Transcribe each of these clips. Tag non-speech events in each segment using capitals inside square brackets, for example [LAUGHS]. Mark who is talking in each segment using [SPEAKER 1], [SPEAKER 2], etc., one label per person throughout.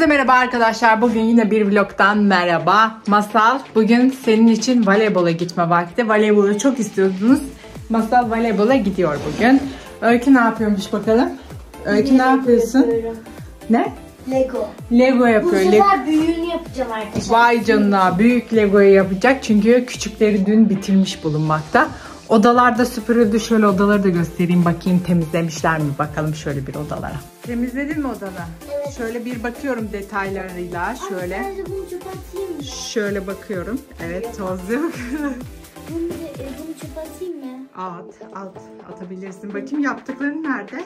[SPEAKER 1] Herkese merhaba arkadaşlar. Bugün yine bir vlogtan merhaba. Masal, bugün senin için voleybola gitme vakti. Voleybolu çok istiyordunuz. Masal voleybola gidiyor bugün. Öykü ne yapıyormuş bakalım? Öykü ne yapıyorsun?
[SPEAKER 2] Yapıyorum.
[SPEAKER 1] Ne?
[SPEAKER 2] Lego.
[SPEAKER 1] Lego
[SPEAKER 2] Bu
[SPEAKER 1] yapıyor. Le-
[SPEAKER 2] sefer büyüğünü yapacağım arkadaşlar.
[SPEAKER 1] Vay canına büyük Lego'yu yapacak çünkü küçükleri dün bitirmiş bulunmakta. Odalarda süpürüldü. Şöyle odaları da göstereyim bakayım temizlemişler mi bakalım şöyle bir odalara. Temizledin mi odanı?
[SPEAKER 2] Evet.
[SPEAKER 1] Şöyle bir bakıyorum detaylarıyla şöyle.
[SPEAKER 2] Sadece bunu çöpe atayım mı?
[SPEAKER 1] Şöyle bakıyorum. Evet tozlu. [LAUGHS]
[SPEAKER 2] Bunu, e, bunu çöpe atayım mı?
[SPEAKER 1] at, at, atabilirsin. Bakayım yaptıkların nerede?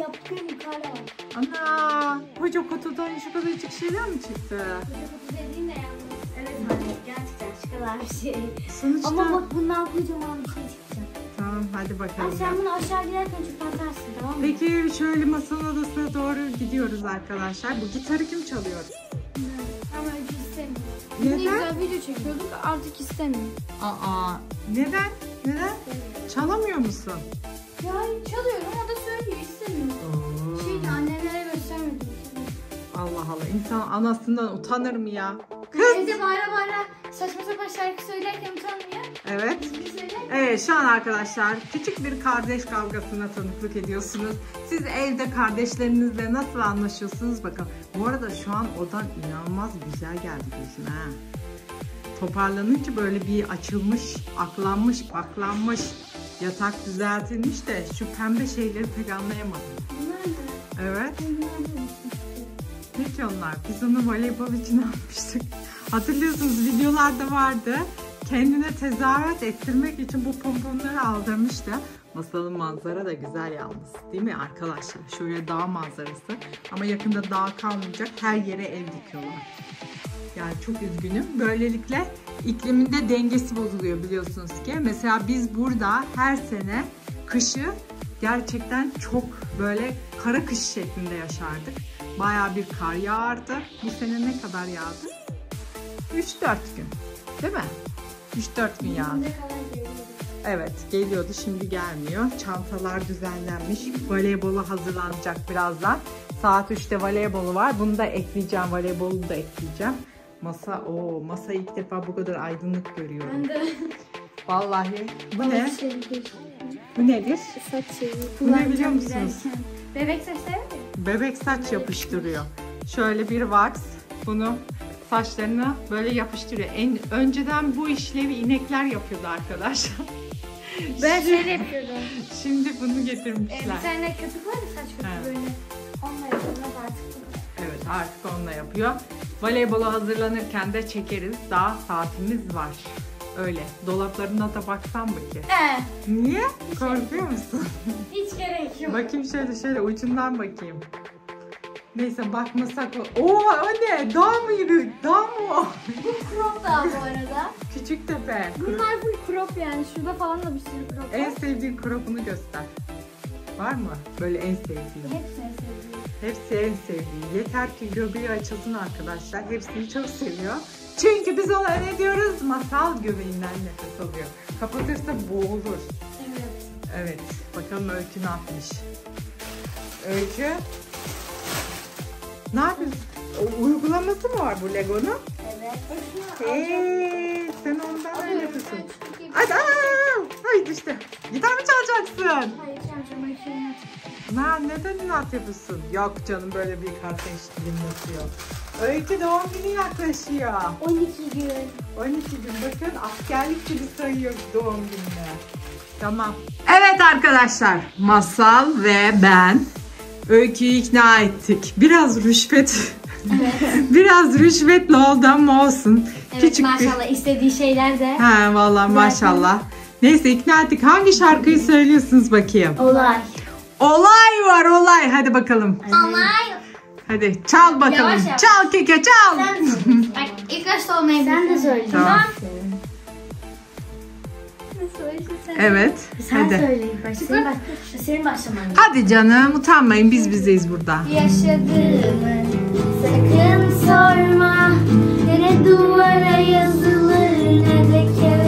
[SPEAKER 2] Yaptığım yukarıda var.
[SPEAKER 1] Ana, koca kutudan şu kadarcık şeyler mi çıktı?
[SPEAKER 2] Koca kutu dediğin de yalnız. Kadar şey.
[SPEAKER 1] Sonuçta...
[SPEAKER 2] Ama bak bundan kocaman bir şey çıkacak.
[SPEAKER 1] Tamam hadi
[SPEAKER 2] Ay
[SPEAKER 1] bakalım.
[SPEAKER 2] sen bunu aşağı giderken çöpe atarsın tamam mı?
[SPEAKER 1] Peki şöyle masanın odasına doğru gidiyoruz arkadaşlar. Bu gitarı kim çalıyor?
[SPEAKER 3] Ama önce istemiyorum.
[SPEAKER 1] Neden?
[SPEAKER 3] Ne güzel video çekiyorduk artık istemiyorum.
[SPEAKER 1] Aa, neden? Neden? Çalamıyor musun?
[SPEAKER 3] Ya çalıyorum o da söylüyor istemiyorum. Şey annelere göstermedim.
[SPEAKER 1] Allah Allah insan anasından utanır mı ya?
[SPEAKER 3] Evde bağıra bağıra saçma sapan şarkı söylerken utanmıyor.
[SPEAKER 1] Evet. Evet şu an arkadaşlar küçük bir kardeş kavgasına tanıklık ediyorsunuz. Siz evde kardeşlerinizle nasıl anlaşıyorsunuz bakın. Bu arada şu an odan inanılmaz güzel geldi gözüme ha. Toparlanınca böyle bir açılmış, aklanmış, aklanmış. Yatak düzeltilmiş de şu pembe şeyleri pek anlayamadım.
[SPEAKER 3] Bunlar da.
[SPEAKER 1] Evet.
[SPEAKER 3] Bunlar da.
[SPEAKER 1] Peki onlar. Biz onu voleybol için [LAUGHS] almıştık. Hatırlıyorsunuz videolarda vardı. Kendine tezahürat ettirmek için bu pomponları aldırmıştı. Masalın manzara da güzel yalnız. Değil mi arkadaşlar? Şöyle dağ manzarası. Ama yakında dağ kalmayacak. Her yere ev dikiyorlar. Yani çok üzgünüm. Böylelikle ikliminde dengesi bozuluyor biliyorsunuz ki. Mesela biz burada her sene kışı gerçekten çok böyle kara kış şeklinde yaşardık. Bayağı bir kar yağardı. Bu sene ne kadar yağdı? 3-4 gün. Değil mi? 3-4 gün yağdı. Evet geliyordu şimdi gelmiyor. Çantalar düzenlenmiş. Voleybola hazırlanacak birazdan. Saat 3'te voleybolu var. Bunu da ekleyeceğim. Voleybolu da ekleyeceğim. Masa o masa ilk defa bu kadar aydınlık görüyorum.
[SPEAKER 3] Ben de.
[SPEAKER 1] Vallahi bu ne? Bu nedir?
[SPEAKER 3] saç
[SPEAKER 1] Bu ne biliyor musunuz?
[SPEAKER 3] Bebek mı?
[SPEAKER 1] Bebek saç yapıştırıyor. Şöyle bir wax bunu saçlarına böyle yapıştırıyor. En önceden bu işlevi inekler yapıyordu arkadaşlar.
[SPEAKER 3] Ben şöyle yapıyordum.
[SPEAKER 1] Şimdi bunu
[SPEAKER 3] Ee,
[SPEAKER 1] getirmişler.
[SPEAKER 3] bir tane köpük var ya saç köpüğü
[SPEAKER 1] He.
[SPEAKER 3] böyle. Onunla yapıyordum artık.
[SPEAKER 1] Evet artık onunla yapıyor. Voleybola hazırlanırken de çekeriz. Daha saatimiz var. Öyle. Dolaplarına da baksam mı ki?
[SPEAKER 3] He.
[SPEAKER 1] Niye? Korkuyor musun?
[SPEAKER 3] Hiç gerek yok.
[SPEAKER 1] bakayım şöyle şöyle ucundan bakayım. Neyse bakmasak o. Oo o ne? Dağ mı yürü? Dağ mı o?
[SPEAKER 3] Crop da bu arada.
[SPEAKER 1] Küçük tepe.
[SPEAKER 3] Bunlar full crop yani. Şurada falan da bir sürü crop var.
[SPEAKER 1] En sevdiğin crop'unu göster. Var mı? Böyle en sevdiğin.
[SPEAKER 3] Hepsini seviyorum.
[SPEAKER 1] Hepsi en sevdiği. Yeter ki göbeği açılsın arkadaşlar. Hepsini çok seviyor. Çünkü biz ona ne diyoruz? Masal göbeğinden nefes alıyor. Kapatırsa boğulur.
[SPEAKER 3] Evet.
[SPEAKER 1] Evet. Bakalım Öykü ne yapmış? Öykü. Ne yapıyorsun? O uygulaması mı var bu Lego'nun?
[SPEAKER 2] Evet.
[SPEAKER 1] Eee sen ondan öyle yapıyorsun. Hadi haydi işte. Gitar mı çalacaksın?
[SPEAKER 3] Hayır, çalacağım.
[SPEAKER 1] Na, neden inat yapıyorsun? Yok canım böyle bir kardeş dinlesi yok. Öykü doğum günü yaklaşıyor.
[SPEAKER 2] 12 gün.
[SPEAKER 1] 12 gün bakın askerlik gibi sayıyoruz doğum gününü. Tamam. Evet arkadaşlar Masal ve ben Öykü'yü ikna ettik. Biraz rüşvet [LAUGHS] biraz rüşvetli oldu ama olsun.
[SPEAKER 2] Evet
[SPEAKER 1] Küçük bir...
[SPEAKER 2] maşallah istediği şeyler de
[SPEAKER 1] Ha vallahi maşallah. Neyse ikna ettik. Hangi şarkıyı söylüyorsunuz bakayım?
[SPEAKER 2] olay.
[SPEAKER 1] Olay var olay. Hadi bakalım.
[SPEAKER 2] Olay.
[SPEAKER 1] Hadi çal bakalım.
[SPEAKER 3] Yavaş yavaş.
[SPEAKER 1] Çal keke çal.
[SPEAKER 3] Bak ilk başta olmayı
[SPEAKER 2] Sen de söyle.
[SPEAKER 1] Tamam. Evet.
[SPEAKER 2] Sen
[SPEAKER 1] Hadi.
[SPEAKER 2] söyle ilk başta. Senin, baş, senin başlaman.
[SPEAKER 1] Hadi canım utanmayın biz bizeyiz burada.
[SPEAKER 3] Yaşadığımı
[SPEAKER 2] Sakın sorma. Ne duvara yazılır ne de kağıda.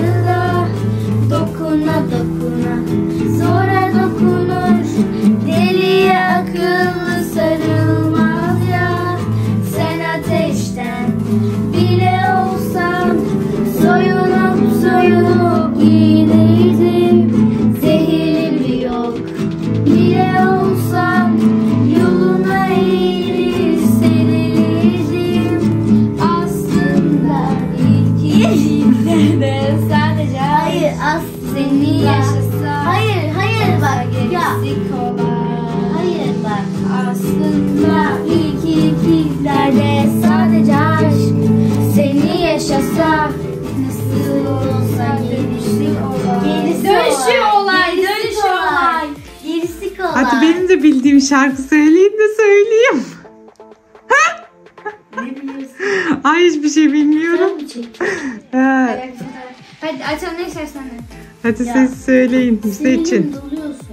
[SPEAKER 1] Bildiğim şarkı söyleyeyim de söyleyeyim.
[SPEAKER 3] Ne biliyorsun?
[SPEAKER 1] Ay hiçbir şey bilmiyorum.
[SPEAKER 3] Sen mi Evet. Hadi açalım ne istersen.
[SPEAKER 1] Hadi
[SPEAKER 3] Ya.
[SPEAKER 1] siz söyleyin.
[SPEAKER 3] Senin
[SPEAKER 1] Seçin.
[SPEAKER 3] doluyorsun.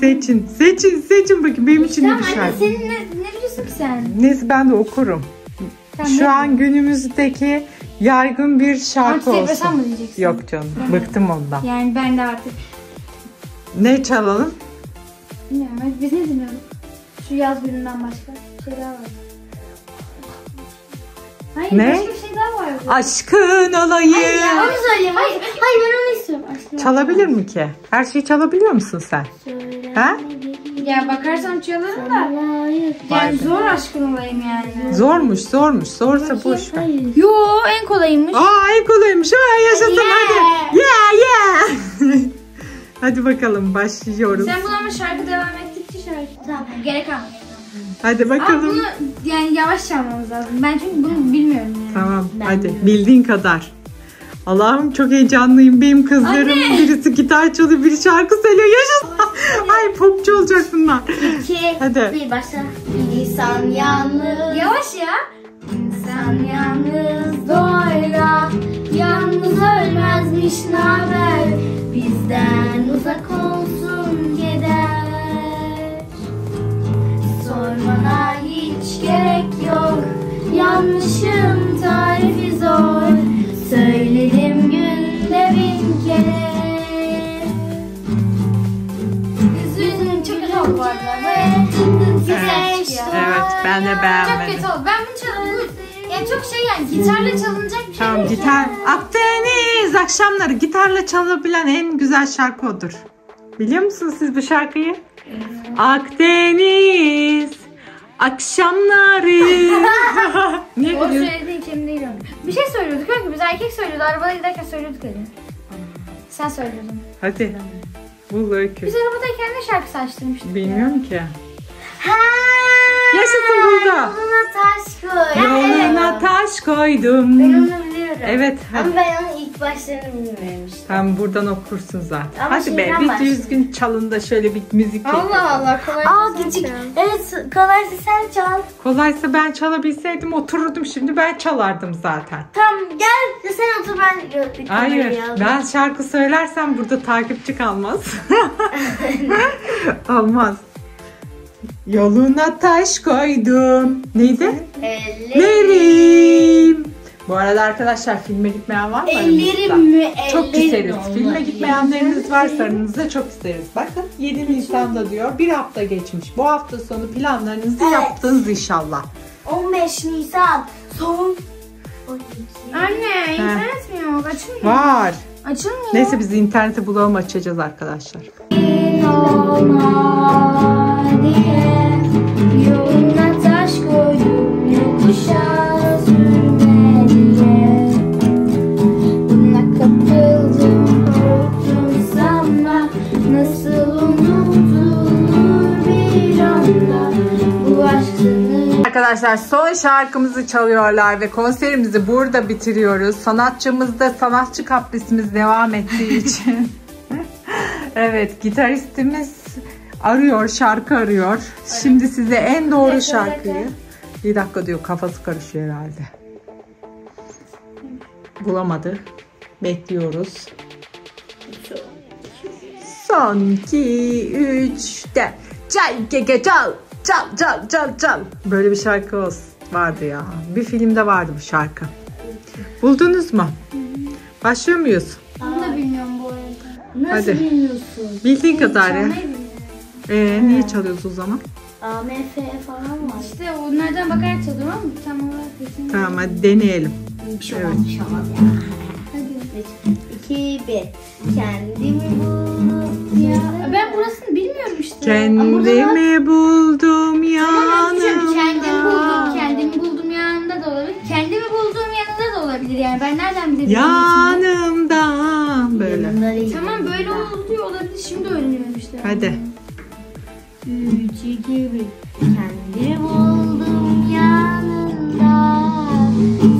[SPEAKER 1] Seçin. Seçin. Seçin bakayım. Benim için de
[SPEAKER 3] Tamam anne senin ne, ne biliyorsun ki sen?
[SPEAKER 1] Neyse ben de okurum.
[SPEAKER 3] Tamam,
[SPEAKER 1] Şu
[SPEAKER 3] ne
[SPEAKER 1] an günümüzdeki yaygın bir şarkı
[SPEAKER 3] Antidepresan
[SPEAKER 1] olsun.
[SPEAKER 3] mı diyeceksin?
[SPEAKER 1] Yok canım. Bıktım ondan.
[SPEAKER 3] Yani ben de artık.
[SPEAKER 1] Ne çalalım?
[SPEAKER 3] Bilmiyorum. Biz ne dinliyoruz? Şu yaz gününden başka bir şey daha var. Hayır
[SPEAKER 1] Ne?
[SPEAKER 3] başka bir şey daha var.
[SPEAKER 1] Aşkın olayım.
[SPEAKER 3] Hayır ya onu söyleyeyim. Hayır, hayır ben onu istiyorum. Aşkım.
[SPEAKER 1] Çalabilir mi ki? Her şeyi çalabiliyor musun sen? Ha?
[SPEAKER 3] Ya bakarsam çalarım da.
[SPEAKER 2] Hayır.
[SPEAKER 1] Vay
[SPEAKER 3] Yani
[SPEAKER 1] be.
[SPEAKER 3] zor aşkın olayım yani.
[SPEAKER 1] Zormuş zormuş. Zorsa boş ver.
[SPEAKER 2] Hayır.
[SPEAKER 3] Yo en kolayıymış.
[SPEAKER 1] Aa en kolaymış. Ha yaşasın
[SPEAKER 3] Yeah.
[SPEAKER 1] hadi. Yeah yeah. [LAUGHS] hadi bakalım başlıyoruz.
[SPEAKER 3] Sen bunu ama şarkı devam ettikçe şarkı. Tamam gerek kalmıyor.
[SPEAKER 1] Hadi
[SPEAKER 3] Ama
[SPEAKER 1] bakalım.
[SPEAKER 3] bunu yani yavaş çalmamız lazım. Ben çünkü bunu bilmiyorum yani.
[SPEAKER 1] Tamam
[SPEAKER 2] Ben
[SPEAKER 1] hadi
[SPEAKER 2] biliyorum.
[SPEAKER 1] bildiğin kadar. Allah'ım çok heyecanlıyım. Benim kızlarım
[SPEAKER 3] Anne.
[SPEAKER 1] birisi gitar çalıyor, biri şarkı söylüyor. Yaşasın. Ay popçu olacak bunlar.
[SPEAKER 2] İki.
[SPEAKER 1] Hadi.
[SPEAKER 2] Bir başla. İnsan yalnız.
[SPEAKER 3] Yavaş ya.
[SPEAKER 2] İnsan yalnız doğayla Yalnız ölmezmiş naber Bizden gerek yok Yanlışım tarifi zor Söyledim günde bin kere
[SPEAKER 3] çok kötü oldu bu arada.
[SPEAKER 1] Evet. Evet ben de
[SPEAKER 3] Çok
[SPEAKER 1] beğenmedim.
[SPEAKER 3] kötü oldu. Ben bunu çaldım. Yani çok şey yani gitarla çalınacak bir şey
[SPEAKER 1] Tamam gitar. Akdeniz akşamları gitarla çalabilen en güzel şarkı odur. Biliyor musunuz siz bu şarkıyı? Akdeniz akşamları. [LAUGHS] Niye
[SPEAKER 3] O
[SPEAKER 1] gülüyorsun?
[SPEAKER 3] söylediğin onu. Bir şey söylüyorduk ki biz erkek söylüyordu. Arabada giderken söylüyorduk öyle. Sen söylüyordun.
[SPEAKER 1] Hadi. Bul öykü.
[SPEAKER 3] Biz arabadayken ne şarkısı açtırmıştık
[SPEAKER 1] Bilmiyorum ki.
[SPEAKER 2] Ha,
[SPEAKER 1] Yaşasın burada.
[SPEAKER 2] Yoluna taş koy.
[SPEAKER 1] Yoluna taş koydum.
[SPEAKER 2] Ben onu biliyorum.
[SPEAKER 1] Evet, hadi.
[SPEAKER 2] Ama ben onun ilk başlarını bilmiyorum işte.
[SPEAKER 1] Tam buradan okursun zaten.
[SPEAKER 2] Ama
[SPEAKER 1] Hadi be bir düzgün çalın da şöyle bir müzik yapalım.
[SPEAKER 3] Allah kolay.
[SPEAKER 2] Aa küçük. Evet kolaysa sen çal.
[SPEAKER 1] Kolaysa ben çalabilseydim otururdum şimdi ben çalardım zaten.
[SPEAKER 2] Tamam gel sen otur ben
[SPEAKER 1] Hayır ben şarkı söylersem burada takipçi kalmaz. [LAUGHS] Olmaz. Yoluna taş koydum. Neydi? Ellerim. Bu arada arkadaşlar filme gitmeyen var mı? aramızda?
[SPEAKER 2] Ellerim mi?
[SPEAKER 1] Çok
[SPEAKER 2] ellerim
[SPEAKER 1] isteriz.
[SPEAKER 2] olmalı.
[SPEAKER 1] Filme gitmeyenleriniz varsa aranızda çok isteriz. Bakın 7 Nisan'da diyor. Bir hafta geçmiş. Bu hafta sonu planlarınızı
[SPEAKER 2] Evet.
[SPEAKER 1] yaptınız inşallah.
[SPEAKER 2] 15 Nisan son.
[SPEAKER 3] Anne internet mi yok? Açılmıyor.
[SPEAKER 1] Var.
[SPEAKER 3] Açılmıyor.
[SPEAKER 1] Neyse biz internete bulalım açacağız arkadaşlar. Arkadaşlar son şarkımızı çalıyorlar ve konserimizi burada bitiriyoruz. Sanatçımız da sanatçı kaprisimiz devam ettiği [LAUGHS] için. evet gitaristimiz arıyor şarkı arıyor. Şimdi size en doğru şarkıyı. Bir dakika diyor kafası karışıyor herhalde. Bulamadı. Bekliyoruz. Son iki üç de çal keke çal çal çal çal çal. Böyle bir şarkı olsun. vardı ya. Bir filmde vardı bu şarkı. Buldunuz mu? Başlıyor muyuz?
[SPEAKER 3] Bunu da bilmiyorum bu arada.
[SPEAKER 2] Nasıl
[SPEAKER 1] Hadi.
[SPEAKER 2] bilmiyorsun?
[SPEAKER 1] Bildiğin kadar ya. Ee, niye çalıyoruz o zaman?
[SPEAKER 2] AMF falan var.
[SPEAKER 3] İşte onlardan bakarak çalıyorum ama tam olarak kesin.
[SPEAKER 1] Tamam hadi deneyelim.
[SPEAKER 2] Bir şey
[SPEAKER 1] Evet.
[SPEAKER 2] şey olmaz ya.
[SPEAKER 3] Hadi.
[SPEAKER 2] 2 1 Kendimi bulup ya.
[SPEAKER 3] Ben burasını bilmiyorum işte.
[SPEAKER 1] Kendimi buldum
[SPEAKER 3] Kendimi buldum, kendimi buldum yanında da olabilir. Kendimi bulduğum yanında da olabilir yani. Ben nereden bilebilirim?
[SPEAKER 1] Yanımda. Böyle.
[SPEAKER 3] Tamam böyle oluyor olabilir. Şimdi öğreniyorum işte.
[SPEAKER 1] Hadi
[SPEAKER 2] gibi Kendi buldum yanında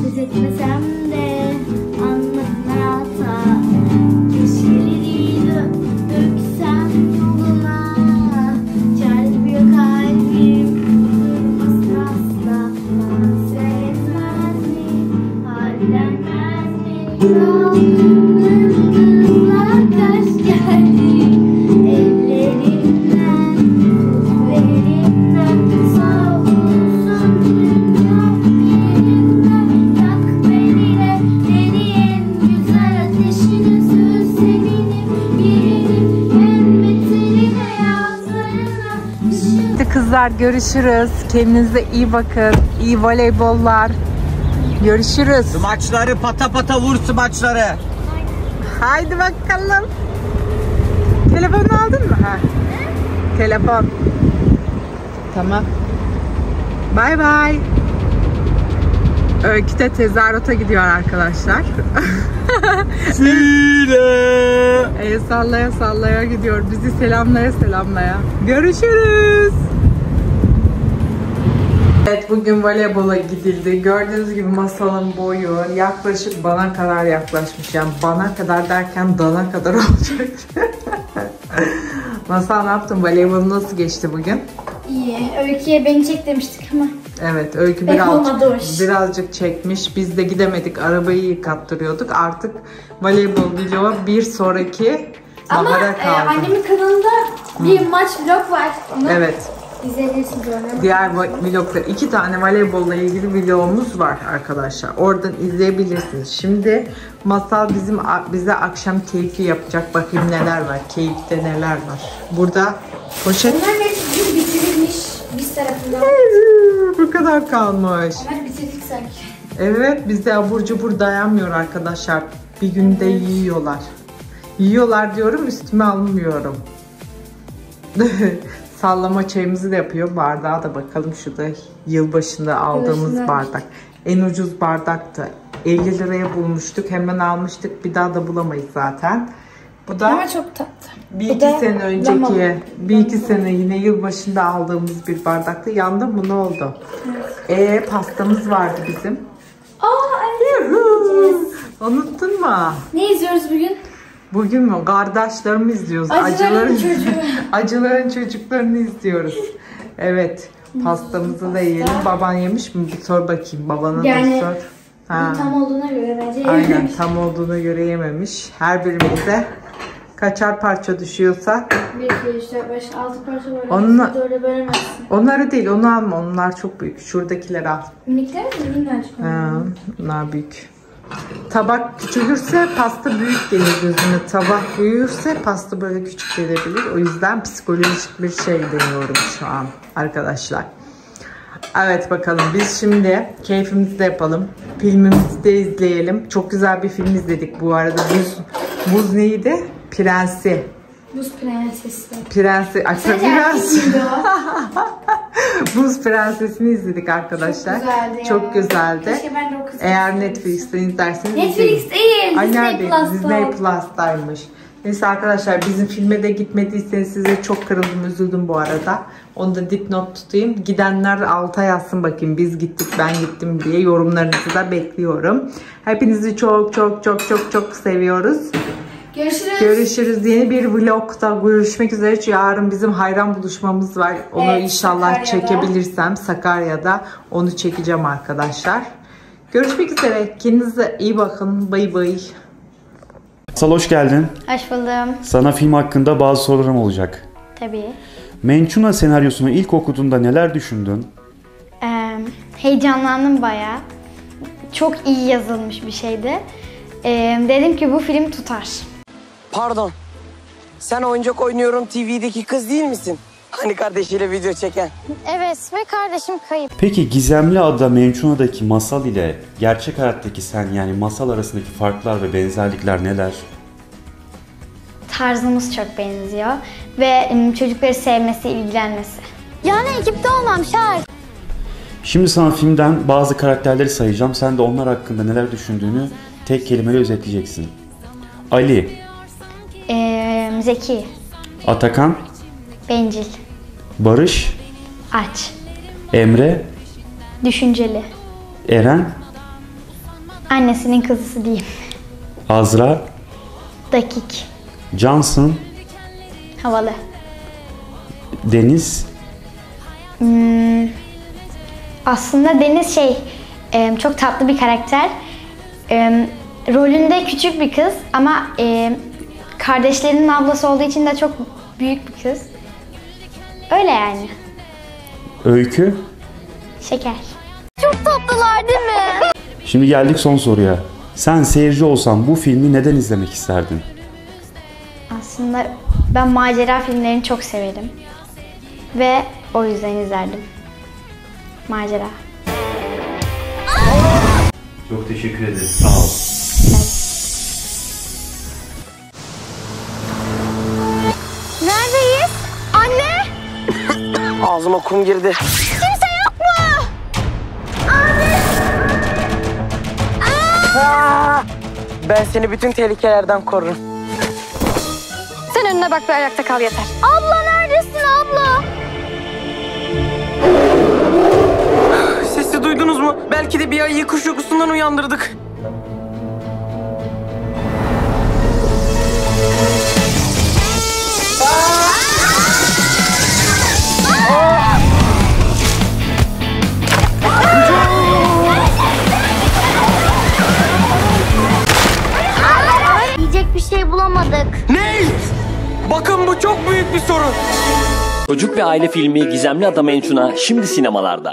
[SPEAKER 2] Söz etmesem de anladın hata Keşkeleri döksem yoluna
[SPEAKER 1] Çare bir kalbim durmasın asla Dans etmez mi? Hallenmez mi? Görüşürüz. Kendinize iyi bakın. İyi voleybollar. Görüşürüz.
[SPEAKER 4] Smaçları pata pata vur smaçları.
[SPEAKER 1] Haydi bakalım. Telefonu aldın mı? Ha. Telefon. Tamam. Bay bay. Öykü de tezahürata gidiyor arkadaşlar. [LAUGHS]
[SPEAKER 4] File.
[SPEAKER 1] El sallaya sallaya gidiyor. Bizi selamlaya selamlaya. Görüşürüz. Evet bugün voleybola gidildi. Gördüğünüz gibi masanın boyu yaklaşık bana kadar yaklaşmış. Yani bana kadar derken dana kadar [LAUGHS] olacak. Masal ne yaptın? Voleybol nasıl geçti bugün?
[SPEAKER 3] İyi. Öykü'ye beni çek demiştik ama.
[SPEAKER 1] Evet Öykü
[SPEAKER 3] Pek olmadı o
[SPEAKER 1] birazcık, birazcık çekmiş. Biz de gidemedik. Arabayı yıkattırıyorduk. Artık voleybol video bir sonraki
[SPEAKER 3] Ama
[SPEAKER 1] bahara
[SPEAKER 3] e,
[SPEAKER 1] kaldı.
[SPEAKER 3] annemin kanalında bir maç vlog var. Onu
[SPEAKER 1] Evet.
[SPEAKER 3] İzleyebilirsiniz.
[SPEAKER 1] Diğer vlogda iki tane voleybolla ilgili vlogumuz var arkadaşlar. Oradan izleyebilirsiniz. Şimdi Masal bizim bize akşam keyfi yapacak. Bakayım neler var. Keyifte neler var. Burada poşet.
[SPEAKER 3] Bunların hepsi bitirilmiş biz tarafından.
[SPEAKER 1] Bu kadar kalmış.
[SPEAKER 3] Onlar bitirdik sanki.
[SPEAKER 1] Evet bizde abur cubur dayanmıyor arkadaşlar. Bir günde yiyorlar. Yiyorlar diyorum üstüme almıyorum. [LAUGHS] Sallama çayımızı da yapıyor. Bardağa da bakalım şurada yılbaşında aldığımız
[SPEAKER 3] Yılbaşında.
[SPEAKER 1] bardak. En ucuz bardaktı. 50 liraya bulmuştuk. Hemen almıştık. Bir daha da bulamayız zaten. Bu da
[SPEAKER 3] Ama çok tatlı.
[SPEAKER 1] bir
[SPEAKER 3] Bu
[SPEAKER 1] iki
[SPEAKER 3] da
[SPEAKER 1] sene önceki,
[SPEAKER 3] lamalı.
[SPEAKER 1] bir iki sene yine yılbaşında aldığımız bir bardaktı. Yandı mı ne oldu? E pastamız vardı bizim.
[SPEAKER 3] Aa evet.
[SPEAKER 1] Yuhu! Unuttun mu?
[SPEAKER 3] Ne izliyoruz bugün?
[SPEAKER 1] Bugün mü? Kardeşlerimi izliyoruz.
[SPEAKER 3] Acıların. [LAUGHS]
[SPEAKER 1] Acıların çocuklarını izliyoruz. Evet. Pastamızı da yiyelim. Baban yemiş mi? Bir sor bakayım. Babana
[SPEAKER 3] Yani-
[SPEAKER 1] da sor. Ha.
[SPEAKER 3] Tam olduğuna göre bence
[SPEAKER 1] Aynen.
[SPEAKER 3] yememiş.
[SPEAKER 1] Tam olduğuna göre yememiş. Her birimize kaçar parça düşüyorsa
[SPEAKER 3] 1, 2, 3, 4, 5, 6 parça var.
[SPEAKER 1] Onunla-
[SPEAKER 3] Hepsini de öyle bölemezsin.
[SPEAKER 1] onları değil onu alma. Onlar çok büyük. Şuradakileri al.
[SPEAKER 3] Minikler mi? Minnacık
[SPEAKER 1] Ha, bunlar büyük. Tabak küçülürse pasta büyük gelir gözüne. Tabak büyürse pasta böyle küçük gelebilir. O yüzden psikolojik bir şey deniyorum şu an arkadaşlar. Evet bakalım biz şimdi keyfimizi de yapalım. Filmimizi de izleyelim. Çok güzel bir film izledik bu arada. Buz, buz neydi? Prensi.
[SPEAKER 3] Buz prensesi.
[SPEAKER 1] Prensi. Ay, prens. [LAUGHS] [LAUGHS] Buz Prensesi'ni izledik arkadaşlar.
[SPEAKER 3] Çok güzeldi ya.
[SPEAKER 1] Çok güzeldi.
[SPEAKER 3] Keşke ben de o kısmı
[SPEAKER 1] Eğer. Netflix'ten izlerseniz
[SPEAKER 3] Netflix
[SPEAKER 1] izleyin.
[SPEAKER 3] değil.
[SPEAKER 1] Ay
[SPEAKER 3] Disney
[SPEAKER 1] nerede?
[SPEAKER 3] Plus'ta.
[SPEAKER 1] Disney Plus'taymış. Neyse arkadaşlar bizim filme de gitmediyseniz size çok kırıldım üzüldüm bu arada. Onu da dipnot tutayım. Gidenler alta yazsın bakayım biz gittik ben gittim diye yorumlarınızı da bekliyorum. Hepinizi çok çok çok çok çok seviyoruz.
[SPEAKER 3] Görüşürüz.
[SPEAKER 1] Görüşürüz yeni bir vlogda görüşmek üzere. Yarın bizim hayran buluşmamız var. Onu
[SPEAKER 3] Evet,
[SPEAKER 1] inşallah
[SPEAKER 3] Sakarya'da.
[SPEAKER 1] çekebilirsem Sakarya'da onu çekeceğim arkadaşlar. Görüşmek üzere. Kendinize iyi bakın. Bay bay.
[SPEAKER 5] Sal hoş geldin.
[SPEAKER 3] Hoş buldum.
[SPEAKER 5] Sana film hakkında bazı sorularım olacak.
[SPEAKER 3] Tabii.
[SPEAKER 5] Mençuna senaryosunu ilk okuduğunda neler düşündün?
[SPEAKER 6] Ee, heyecanlandım bayağı. Çok iyi yazılmış bir şeydi. Ee, dedim ki bu film tutar.
[SPEAKER 7] Pardon. Sen oyuncak oynuyorum TV'deki kız değil misin? Hani kardeşiyle video çeken.
[SPEAKER 6] Evet ve kardeşim kayıp.
[SPEAKER 5] Peki Gizemli Ada Mençuna'daki masal ile gerçek hayattaki sen yani masal arasındaki farklar ve benzerlikler neler?
[SPEAKER 6] Tarzımız çok benziyor. Ve çocukları sevmesi, ilgilenmesi. Yani ekipte olmam şart.
[SPEAKER 5] Şimdi sana filmden bazı karakterleri sayacağım. Sen de onlar hakkında neler düşündüğünü tek kelimeyle özetleyeceksin. Ali,
[SPEAKER 6] zeki,
[SPEAKER 5] Atakan,
[SPEAKER 6] bencil,
[SPEAKER 5] Barış,
[SPEAKER 6] aç,
[SPEAKER 5] Emre,
[SPEAKER 6] düşünceli.
[SPEAKER 5] Eren,
[SPEAKER 6] Annesinin kızısı diyeyim.
[SPEAKER 5] Azra,
[SPEAKER 6] Dakik,
[SPEAKER 5] Johnson,
[SPEAKER 6] havalı.
[SPEAKER 5] Deniz,
[SPEAKER 6] Hmm, aslında Deniz şey çok tatlı bir karakter. Rolünde küçük bir kız ama kardeşlerinin ablası olduğu için de çok büyük bir kız. Öyle yani.
[SPEAKER 5] Öykü.
[SPEAKER 6] Şeker. Çok tatlılar değil mi?
[SPEAKER 5] Şimdi geldik son soruya. Sen seyirci olsan bu filmi neden izlemek isterdin?
[SPEAKER 6] Aslında ben macera filmlerini çok severim. Ve O yüzden izlerdim. Macera.
[SPEAKER 5] Çok teşekkür ederiz. Sağ ol.
[SPEAKER 7] Ağzıma kum girdi.
[SPEAKER 6] Kimse yok mu?
[SPEAKER 7] Aa! Ben seni bütün tehlikelerden korurum.
[SPEAKER 6] Sen önüne bak ve ayakta kal yeter. Abla neredesin abla?
[SPEAKER 7] Sesi duydunuz mu? Belki de bir ayıyı kuş uykusundan uyandırdık. Çok büyük bir sorun.
[SPEAKER 8] Çocuk ve aile filmi Gizemli Adam Ençuna şimdi sinemalarda.